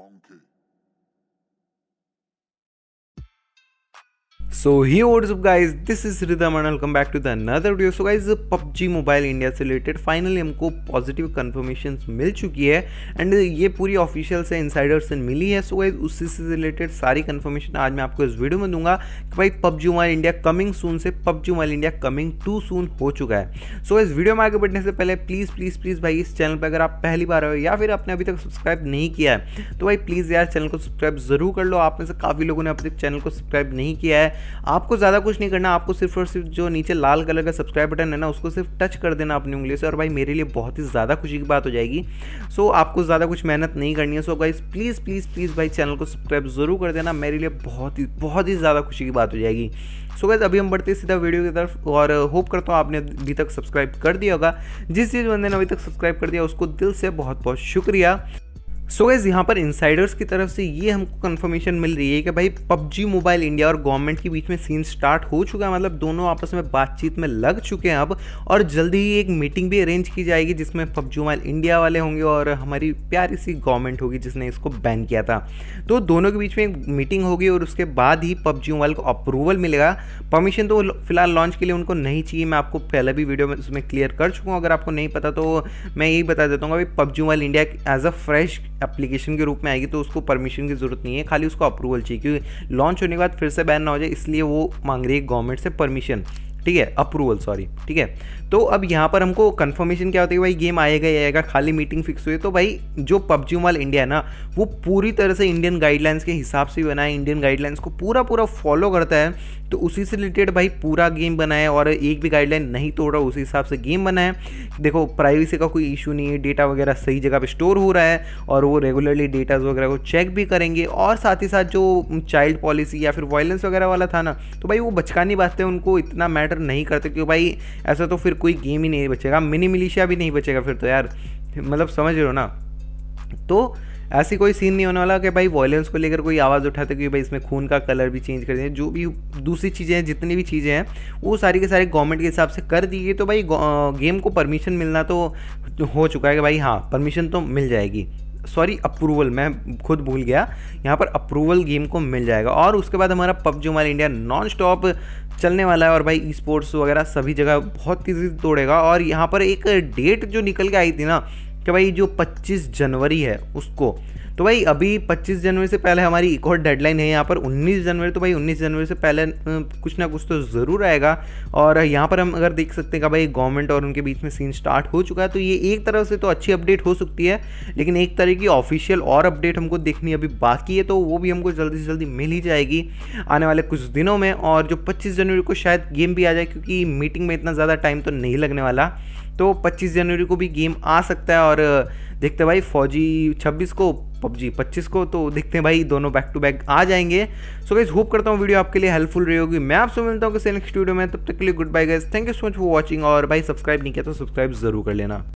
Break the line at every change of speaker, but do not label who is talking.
manqué.
So hey up guys this is Ridham and welcome back to the another video so guys PUBG mobile India से related finally हमको positive confirmation मिल चुकी है and ये पूरी official से insider से मिली है। सो गाइस उसी से रिलेटेड सारी कंफर्मेशन आज मैं आपको इस वीडियो में दूँगा कि भाई PUBG mobile India coming soon से PUBG mobile India coming to soon हो चुका है। सो इस वीडियो में आगे बढ़ने से पहले प्लीज़ प्लीज़ प्लीज़ भाई, इस चैनल पर अगर आप पहली बार हो या फिर आपने अभी तक सब्सक्राइब नहीं किया है तो भाई प्लीज़ यार चैनल को सब्सक्राइब ज़रूर कर लो। आप में से काफ़ी लोगों ने तक चैनल को सब्सक्राइब नहीं किया है। आपको ज़्यादा कुछ नहीं करना, आपको सिर्फ़ और सिर्फ़ जो नीचे लाल कलर का सब्सक्राइब बटन है ना, उसको सिर्फ़ टच कर देना अपनी उंगली से और भाई मेरे लिए बहुत ही ज़्यादा खुशी की बात हो जाएगी। सो आपको ज़्यादा कुछ मेहनत नहीं करनी है। So guys please please please भाई चैनल को सब्सक्राइब ज़रूर कर देना। मेरे लिए बहुत ही बहुत ही ज़्यादा खुशी की बात हो जाएगी। सो गैस अभी हम बढ़ते सीधा वीडियो की तरफ़ और होप करता हूँ आपने अभी तक सब्सक्राइब कर दिया होगा। जिस चीज़ बंदे ने अभी तक सब्सक्राइब कर दिया, उसको दिल से बहुत बहुत शुक्रिया। सो गैस यहाँ पर इंसाइडर्स की तरफ़ से ये हमको कंफर्मेशन मिल रही है कि भाई पबजी मोबाइल इंडिया और गवर्नमेंट के बीच में सीन स्टार्ट हो चुका है। मतलब दोनों आपस में बातचीत में लग चुके हैं अब और जल्दी ही एक मीटिंग भी अरेंज की जाएगी जिसमें पबजी मोबाइल इंडिया वाले होंगे और हमारी प्यारी सी गवर्नमेंट होगी जिसने इसको बैन किया था। तो दोनों के बीच में एक मीटिंग होगी और उसके बाद ही पबजी मोबाइल को अप्रूवल मिलेगा। परमिशन तो फ़िलहाल लॉन्च के लिए उनको नहीं चाहिए। मैं आपको पहले भी वीडियो में उसमें क्लियर कर चुका हूँ। अगर आपको नहीं पता तो मैं यही बता देता हूँ भाई PUBG mobile India as a fresh application के रूप में आएगी तो उसको परमिशन की ज़रूरत नहीं है। खाली उसको अप्रूवल चाहिए, क्योंकि लॉन्च होने के बाद फिर से बैन ना हो जाए, इसलिए वो मांग रही है गवर्नमेंट से परमिशन ठीक है अप्रूवल सॉरी ठीक है। तो अब यहाँ पर हमको कंफर्मेशन क्या होता है भाई गेम आएगा ही आएगा, खाली मीटिंग फिक्स हुई तो भाई जो पबजी मोबाइल इंडिया है ना, वो पूरी तरह से इंडियन गाइडलाइंस के हिसाब से बना है इंडियन गाइडलाइंस को पूरा पूरा फॉलो करता है तो उसी से रिलेटेड भाई पूरा गेम बना और एक भी गाइडलाइन नहीं तोड़ रहा, उसी हिसाब से गेम बना देखो प्राइवेसी का कोई इशू नहीं है डेटा वगैरह सही जगह पर स्टोर हो रहा है, और वो रेगुलरली डेटाज वगैरह को चेक भी करेंगे, और साथ ही साथ जो चाइल्ड पॉलिसी या फिर वायलेंस वगैरह वाला था ना तो भाई वो बचकानी बातें उनको इतना मैटर नहीं करते क्योंकि भाई? ऐसा तो फिर कोई गेम ही नहीं बचेगा। मिनी मिलिशिया भी नहीं बचेगा फिर तो यार। मतलब समझ रहे हो ना? तो ऐसी कोई सीन नहीं होने वाला कि भाई वॉयलेंस को लेकर कोई आवाज़ उठाते कि भाई इसमें खून का कलर भी चेंज कर दें जो भी दूसरी चीज़ें हैं, जितनी भी चीज़ें हैं, वो सारी के सारे गवर्नमेंट के हिसाब से कर दिए। तो भाई गेम को परमिशन मिलना तो हो चुका है कि भाई हाँ परमिशन तो मिल जाएगी। सॉरी अप्रूवल मैं खुद भूल गया। यहाँ पर अप्रूवल गेम को मिल जाएगा। और उसके बाद हमारा PUBG mobile India non stop चलने वाला है और भाई ई स्पोर्ट्स वगैरह सभी जगह बहुत तेज़ी तोड़ेगा। और यहाँ पर एक डेट जो निकल के आई थी ना, कि भाई जो 25 जनवरी है उसको तो भाई, अभी 25 जनवरी से पहले हमारी एक और डेडलाइन है यहाँ पर। 19 जनवरी तो भाई 19 जनवरी से पहले कुछ ना कुछ तो ज़रूर आएगा। और यहाँ पर हम अगर देख सकते हैं कि भाई गवर्नमेंट और उनके बीच में सीन स्टार्ट हो चुका है तो ये एक तरह से तो अच्छी अपडेट हो सकती है, लेकिन एक तरह की ऑफिशियल और अपडेट हमको देखनी अभी बाकी है तो वो भी हमको जल्दी से जल्दी मिल ही जाएगी आने वाले कुछ दिनों में। और जो पच्चीस जनवरी को शायद गेम भी आ जाए, क्योंकि मीटिंग में इतना ज़्यादा टाइम तो नहीं लगने वाला। तो 25 जनवरी को भी गेम आ सकता है, और देखते भाई, फौजी 26 को पबजी 25 को तो देखते हैं भाई, दोनों बैक टू बैक आ जाएँगे। सो गाइज़ होप करता हूँ वीडियो आपके लिए हेल्पफुल रही होगी। मैं आपसे मिलता हूँ किसी नेक्स्ट वीडियो में, तब तक के लिए good bye guys thank you so much for watching और भाई सब्सक्राइब नहीं किया तो सब्सक्राइब ज़रूर कर लेना।